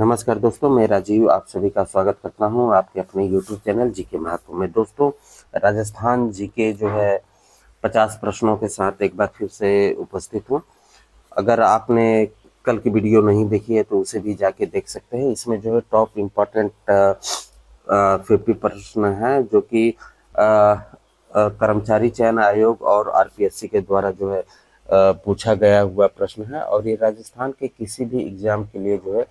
नमस्कार दोस्तों, मैं राजीव, आप सभी का स्वागत करता हूँ आपके अपने YouTube चैनल जी के महत्व में। दोस्तों, राजस्थान जी के जो है 50 प्रश्नों के साथ एक बार फिर से उपस्थित हूँ। अगर आपने कल की वीडियो नहीं देखी है तो उसे भी जाके देख सकते हैं। इसमें जो है टॉप इम्पोर्टेंट फिफ्टी प्रश्न है, जो कि कर्मचारी चयन आयोग और आरपीएससी के द्वारा जो है पूछा गया हुआ प्रश्न है। और ये राजस्थान के किसी भी एग्ज़ाम के लिए जो है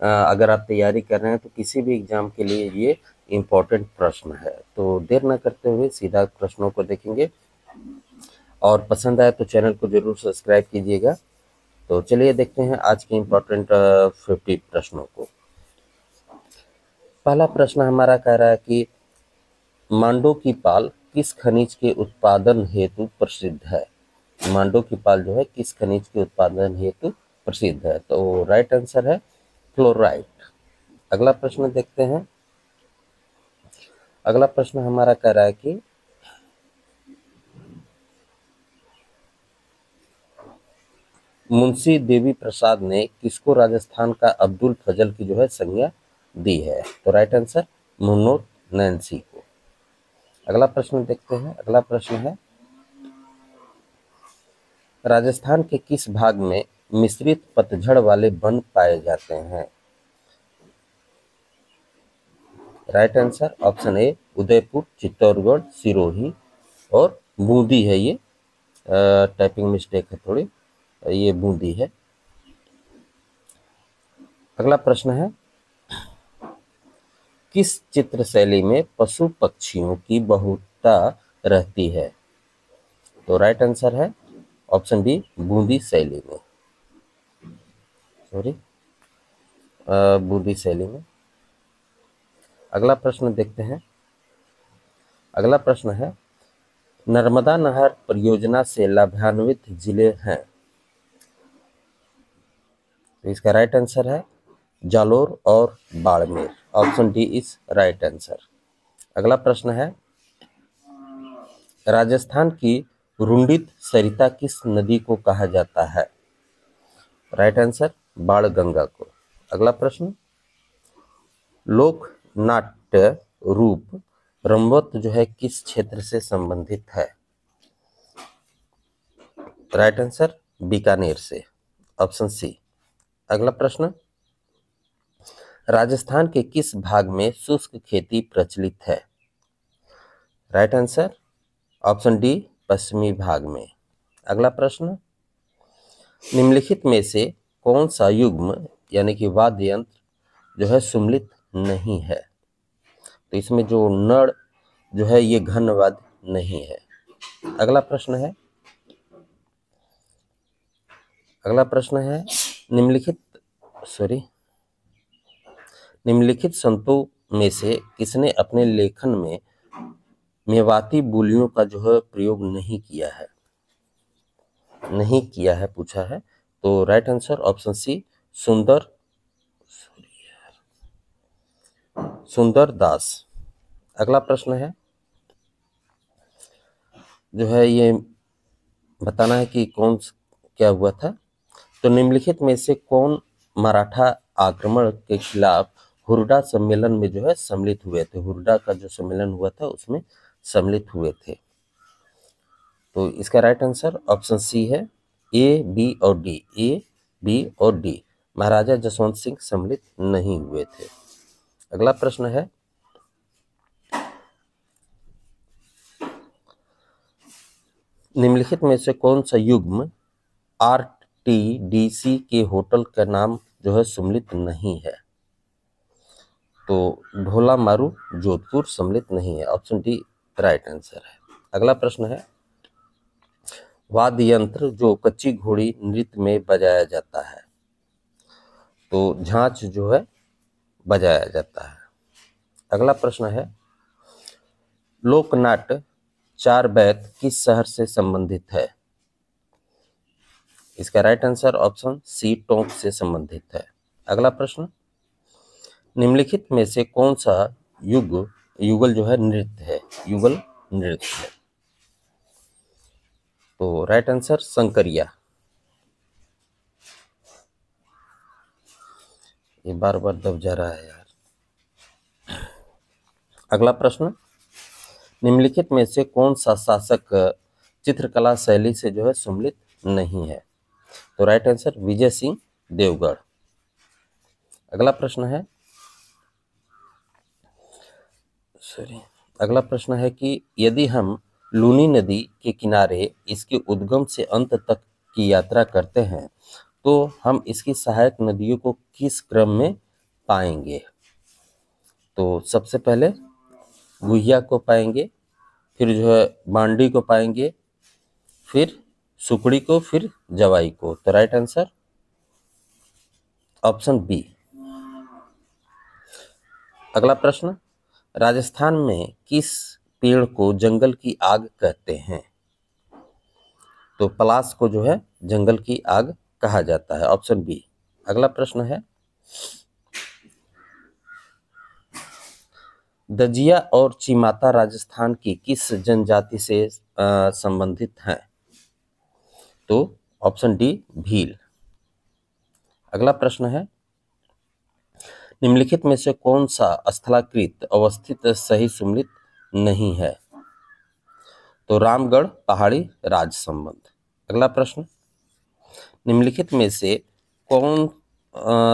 अगर आप तैयारी कर रहे हैं तो किसी भी एग्ज़ाम के लिए ये इम्पोर्टेंट प्रश्न है। तो देर न करते हुए सीधा प्रश्नों को देखेंगे। और पसंद आए तो चैनल को ज़रूर सब्सक्राइब कीजिएगा। तो चलिए देखते हैं आज के इम्पोर्टेंट फिफ्टी प्रश्नों को। पहला प्रश्न हमारा कह रहा है कि, मांडो की पाल किस खनिज के उत्पादन हेतु प्रसिद्ध है? मांडो की पाल जो है, किस खनिज के उत्पादन हेतु प्रसिद्ध है? तो राइट आंसर है फ्लोराइड अगला प्रश्न देखते हैं। अगला प्रश्न हमारा कह रहा है कि मुंशी देवी प्रसाद ने किसको राजस्थान का अब्दुल फजल की जो है संज्ञा दी है? तो राइट आंसर मुन्नोर नैन्सी को। अगला प्रश्न देखते हैं। अगला प्रश्न है, राजस्थान के किस भाग में मिश्रित पतझड़ वाले वन पाए जाते हैं? Right answer option A, Udaipur, Chittorgarh, Sirohi और बूंदी है ये। टाइपिंग मिस्टेक है थोड़ी, ये बूंदी है। अगला प्रश्न है, किस चित्र शैली में पशु पक्षियों की बहुता रहती है? तो राइट आंसर है ऑप्शन बी, बूंदी शैली में। सॉरी बूंदी शैली में। अगला प्रश्न देखते हैं। अगला प्रश्न है, नर्मदा नहर परियोजना से लाभान्वित ज़िले हैं। तो इसका राइट आंसर है, जालोर और Barmer. Option D is right answer अगला प्रश्न है, राजस्थान की रुंडित सरिता किस नदी को कहा जाता है? राइट आंसर बाण गंगा को। अगला प्रश्न, लोक नाट्य रूप रंबत जो है किस क्षेत्र से संबंधित है? राइट आंसर बीकानेर से। ऑप्शन सी अगला प्रश्न। राजस्थान के किस भाग में शुष्क खेती प्रचलित है? राइट आंसर ऑप्शन डी पश्चिमी भाग में। अगला प्रश्न, निम्नलिखित में से कौन सा युग्म, यानी कि वाद्य यंत्र, जो है सुमलित नहीं है। तो इसमें जो नड़ जो है, ये घनवाद नहीं है। अगला प्रश्न है। अगला प्रश्न है, निम्नलिखित सॉरी निम्नलिखित संतों में से किसने अपने लेखन में मेवाती बोलियों का जो है प्रयोग नहीं किया है? नहीं किया है, पूछा है। तो राइट आंसर ऑप्शन सी सुंदर सुंदर दास। अगला प्रश्न है। जो है ये बताना है कि कौन क्या हुआ था? तो निम्नलिखित में से कौन मराठा आक्रमण के खिलाफ हुरडा सम्मेलन में जो है सम्मिलित हुए थे? हुरडा का जो सम्मेलन हुआ था, उसमें सम्मिलित हुए थे। तो इसका राइट आंसर ऑप्शन सी है। ए बी और डी ए बी और डी महाराजा जसवंत सिंह सम्मिलित नहीं हुए थे। अगला प्रश्न है। निम्नलिखित में से कौन सा युग्म आर टी डी सी के होटल का नाम जो है सम्मिलित नहीं है? तो ढोला मारू, जोधपुर, सम्मिलित नहीं है। ऑप्शन डी, राइट आंसर है। अगला प्रश्न है। वाद्य यंत्र जो कच्ची घोड़ी नृत्य में बजाया जाता है तो झांच जो है बजाया जाता है। अगला प्रश्न है, लोकनाट्य चार बैत किस शहर से संबंधित है? इसका right answer option C Tonk से संबंधित है। अगला प्रश्न, निम्नलिखित में से कौन सा युग, युगल जो है नृत्य है? युगल नृत्य है। तो राइट आंसर संकरिया। ये बार बार दब जा रहा है यार। अगला प्रश्न। निम्नलिखित में से कौन सा शासक चित्रकला शैली से जो है सम्मिलित नहीं है? तो राइट आंसर विजय सिंह देवगढ़। अगला प्रश्न है। सॉरी अगला प्रश्न है कि यदि हम लूनी नदी के किनारे इसके उद्गम से अंत तक की यात्रा करते हैं तो हम इसकी सहायक नदियों को किस क्रम में पाएँगे? तो सबसे पहले गुहिया को पाएँगे, फिर जो है बांडी को पाएँगे, फिर सुकड़ी को, फिर जवाई को। तो राइट आंसर ऑप्शन बी अगला प्रश्न, राजस्थान में किस पेड़ को जंगल की आग कहते हैं? तो पलास को जो है जंगल की आग कहा जाता है। ऑप्शन बी, अगला प्रश्न है। दजिया और चिमाता राजस्थान की किस जनजाति से संबंधित हैं? तो ऑप्शन डी, भील। अगला प्रश्न है, निम्नलिखित में से कौन सा स्थलाकृत अवस्थित सही सुमिलित नहीं है? तो रामगढ़ पहाड़ी राज संबंध अगला प्रश्न निम्नलिखित में से कौन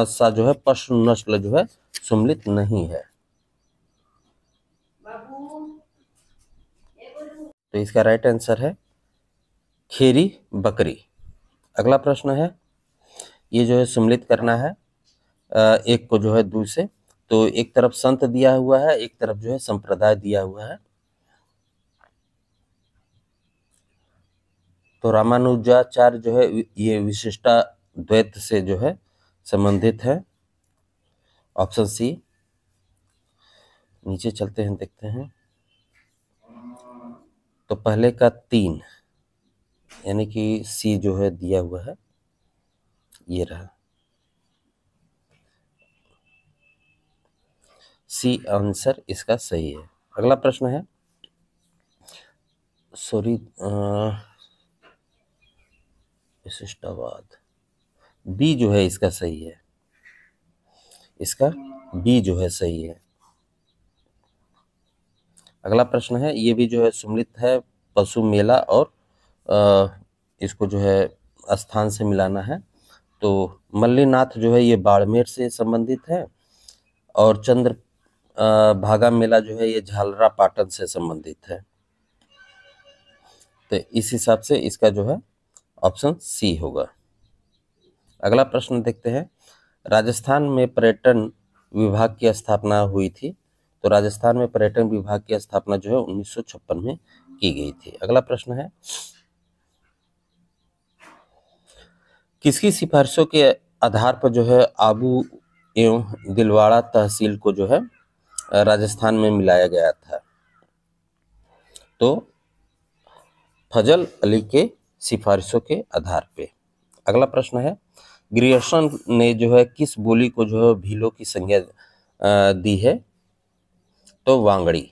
सा जो है पशु नस्ल जो है सुमिलित नहीं है। तो इसका राइट आंसर है, खेरी बकरी। अगला प्रश्न है, ये जो है सुमिलित करना है एक को जो है दूसरे तो एक तरफ़ संत दिया हुआ है, एक तरफ़ जो है संप्रदाय दिया हुआ है। तो रामानुजाचार्य जो है ये विशिष्टा द्वैत से जो है संबंधित है। ऑप्शन सी, नीचे चलते हैं, देखते हैं। तो पहले का तीन, यानी कि सी जो है दिया हुआ है, ये रहा। सी आंसर इसका सही है। अगला प्रश्न है, सॉरी विशिष्टावाद। बी जो है इसका सही है। इसका बी जो है सही है। अगला प्रश्न है ये भी जो है सुमिलित है पशु मेला और आ, इसको जो है स्थान से मिलाना है। तो मल्लीनाथ जो है ये बाड़मेर से संबंधित है और चंद्र भागा मेला जो है ये झालरा पाटन से संबंधित है। तो इस हिसाब से इसका जो है ऑप्शन सी होगा। अगला प्रश्न देखते हैं। राजस्थान में पर्यटन विभाग की स्थापना हुई थी। तो राजस्थान में पर्यटन विभाग की स्थापना जो है उन्नीस में की गई थी। अगला प्रश्न है, किसकी सिफारिशों के आधार पर जो है आबू एवं दिलवाड़ा तहसील को जो है राजस्थान में मिलाया गया था? तो फजल अली के सिफारिशों के आधार पे। अगला प्रश्न है ग्रियर्सन ने जो है किस बोली को जो है भीलों की संज्ञा दी है? तो वांगड़ी,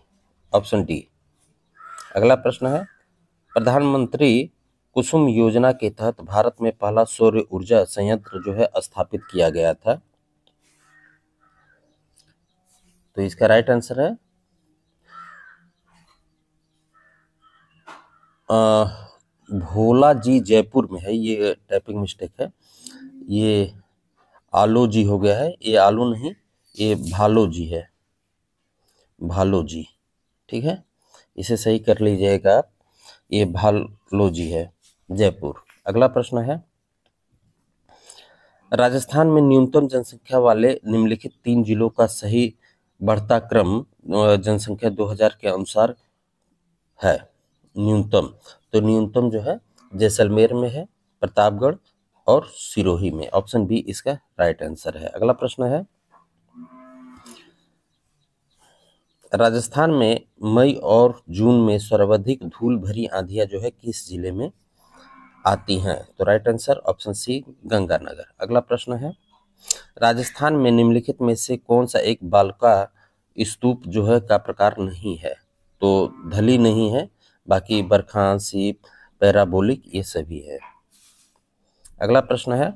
ऑप्शन डी। अगला प्रश्न है, प्रधानमंत्री कुसुम योजना के तहत भारत में पहला सौर ऊर्जा संयंत्र जो है स्थापित किया गया था। तो इसका राइट आंसर है भोला जी जयपुर में है, ये टाइपिंग मिस्टेक है। ये आलो जी हो गया है, ये आलू नहीं, ये भालो जी है। भालो जी, ठीक है? इसे सही कर लीजिएगा आप, ये भालो जी है, जयपुर। अगला प्रश्न है, राजस्थान में न्यूनतम जनसंख्या वाले निम्नलिखित तीन जिलों का सही बढ़ता क्रम जनसंख्या 2000 के अनुसार है, न्यूनतम। तो न्यूनतम जो है जैसलमेर में है, प्रतापगढ़ और सिरोही में। ऑप्शन बी इसका राइट आंसर है। अगला प्रश्न है, राजस्थान में मई और जून में सर्वाधिक धूल भरी आंधियाँ जो है किस ज़िले में आती हैं? तो right answer option C Ganganagar. अगला प्रश्न है, राजस्थान में निम्नलिखित में से कौन सा एक बालका स्तूप जो है का प्रकार नहीं है? तो धली नहीं है बाकी बरखांसी पैराबोलिक, ये सभी है। अगला प्रश्न है,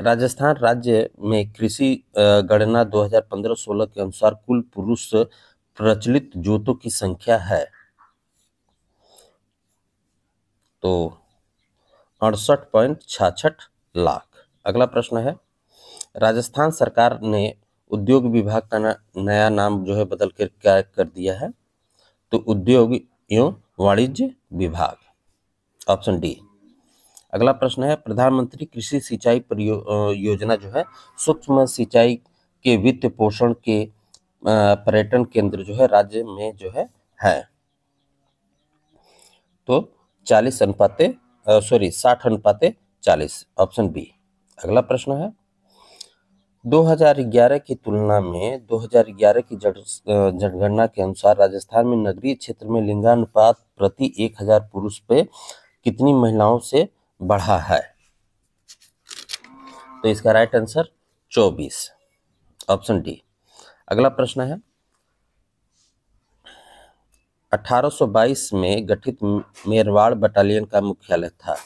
राजस्थान राज्य में कृषि गणना 2015-16 के अनुसार कुल पुरुष प्रचलित जोतों की संख्या है। तो अड़सठ पॉइंट छाछठ लाख। अगला प्रश्न है, राजस्थान सरकार ने उद्योग विभाग का नया नाम जो है बदल कर क्या कर दिया है? तो उद्योग एवं वाणिज्य विभाग। Option D. अगला प्रश्न है, प्रधानमंत्री कृषि सिंचाई योजना जो है, सूक्ष्म सिंचाई के वित्त पोषण के पर्यटन केंद्र जो है, राज्य में जो है है। तो चालीस अनुपाते सॉरी, साठ अनुपाते चालीस। Option B. अगला प्रश्न है 2011 की तुलना में 2011 की जन- जनगणना के अनुसार राजस्थान में नगरीय क्षेत्र में लिंगानुपात प्रति 1000 पुरुष पे कितनी महिलाओं से बढ़ा है? तो इसका राइट आंसर 24 ऑप्शन डी अगला प्रश्न है। 1822 में गठित मेरवाड़ बटालियन का मुख्यालय था।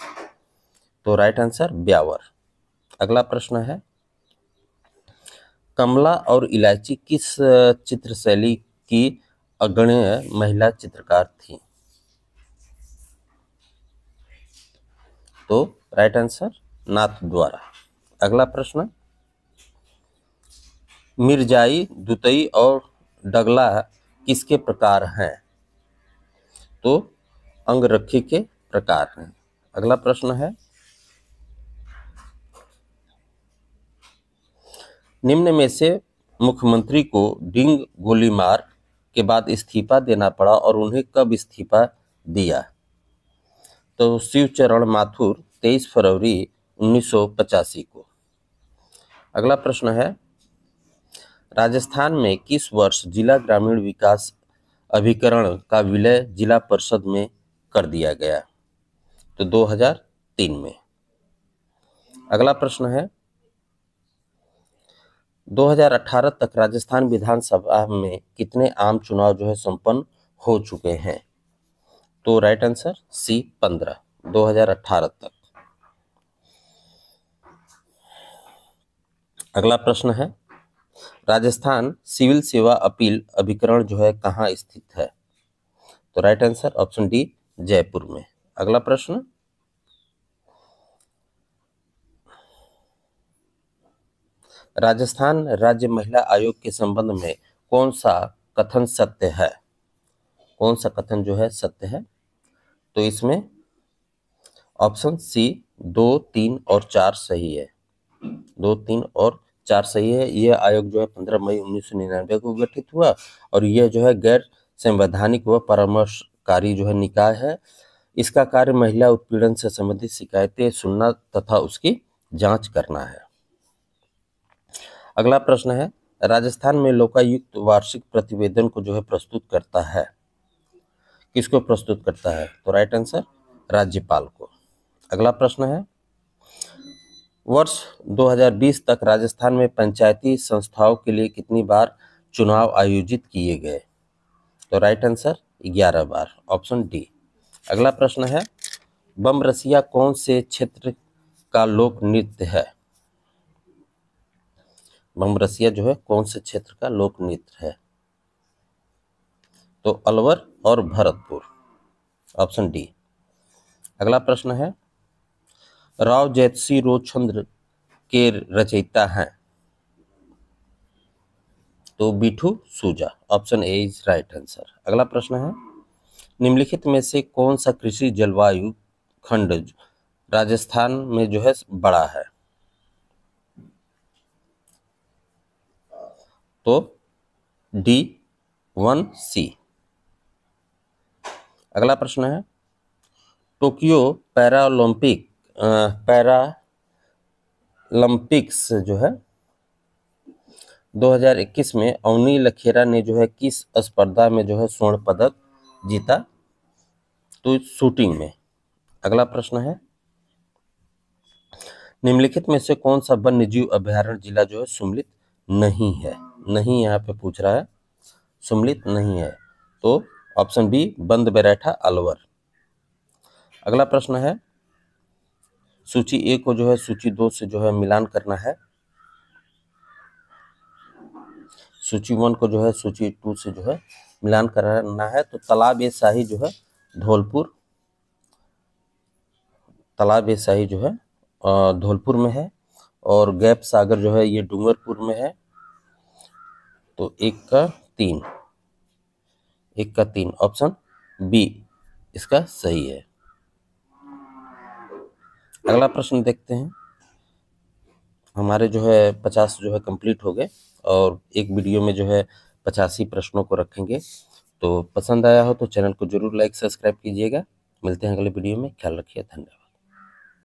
तो राइट आंसर ब्यावर। अगला प्रश्न है। कमला और इलायची किस चित्र शैली की अग्रणी महिला चित्रकार थी? तो राइट आंसर नाथ द्वारा। अगला प्रश्न। मिर्जाई, दुतई और डगला किसके प्रकार हैं? तो अंगरक्षी के प्रकार हैं। अगला प्रश्न है। निम्न में से मुख्यमंत्री को डिंग गोली मार के बाद इस्तीफा देना पड़ा और उन्हें कब इस्तीफा दिया? तो शिवचरण माथुर 23 फरवरी 1985 को। अगला प्रश्न है, राजस्थान में किस वर्ष जिला ग्रामीण विकास अभिकरण का विलय जिला परिषद में कर दिया गया? तो 2003 में। अगला प्रश्न है 2018 तक राजस्थान विधानसभा में कितने आम चुनाव जो है संपन्न हो चुके हैं? तो राइट आंसर सी 15 2018 तक। अगला प्रश्न है, राजस्थान सिविल सेवा अपील अभिकरण जो है कहाँ स्थित है? तो right answer option D Jaipur में। अगला प्रश्न राजस्थान राज्य महिला आयोग के संबंध में कौन सा कथन सत्य है? कौन सा कथन जो है सत्य है? तो इसमें ऑप्शन सी, दो, तीन और चार सही है। दो, तीन और चार सही है। यह आयोग जो है पंद्रह मई उन्नीस सौ निन्यानवे को गठित हुआ और यह जो है गैर संवैधानिक व परामर्शकारी जो है निकाय है। इसका कार्य महिला उत्पीड़न से संबंधित शिकायतें सुनना तथा उसकी जाँच करना है। अगला प्रश्न है, राजस्थान में लोकायुक्त वार्षिक प्रतिवेदन को जो है प्रस्तुत करता है। किसको प्रस्तुत करता है? तो राइट आंसर राज्यपाल को। अगला प्रश्न है, वर्ष 2020 तक राजस्थान में पंचायती संस्थाओं के लिए कितनी बार चुनाव आयोजित किए गए? तो राइट आंसर 11 बार। ऑप्शन डी अगला प्रश्न है, बम रसिया कौन से क्षेत्र का लोक नृत्य है? बम रसिया जो है, कौन से क्षेत्र का लोक नृत्य है? तो अलवर और भरतपुर। Option D. अगला प्रश्न है, राव जैतसी रोचंद्र के रचयिता हैं। तो Bithu Suja, option A is right answer. अगला प्रश्न है, निम्नलिखित में से कौन सा कृषि जलवायु खंड राजस्थान में जो है, बड़ा है? तो डी वन सी। अगला प्रश्न है, टोक्यो पैरालंपिक पैरालंपिक्स जो है 2021 में अवनी लखेरा ने जो है किस स्पर्धा में जो है स्वर्ण पदक जीता तो शूटिंग में। अगला प्रश्न है, निम्नलिखित में से कौन सा वन्य जीव अभ्यारण्य जिला जो है सुमलित नहीं है? नहीं यहाँ पे पूछ रहा है, सुमलित नहीं है। तो ऑप्शन बी, बंद बैराठा अलवर। अगला प्रश्न है, सूची ए को जो है, सूची दो से जो है, मिलान करना है। सूची वन को जो है, सूची टू से जो है, मिलान करना है। तो तालाब ए शाही जो है, धौलपुर। तालाब ए शाही जो है धौलपुर में है और गैप सागर जो है, ये डूंगरपुर में है। तो एक का तीन। एक का तीन ऑप्शन बी इसका सही है। अगला प्रश्न देखते हैं। हमारे जो है पचास जो है कंप्लीट हो गए और एक वीडियो में जो है पचासी प्रश्नों को रखेंगे। तो पसंद आया हो तो चैनल को ज़रूर लाइक सब्सक्राइब कीजिएगा। मिलते हैं अगले वीडियो में। ख्याल रखिए। धन्यवाद।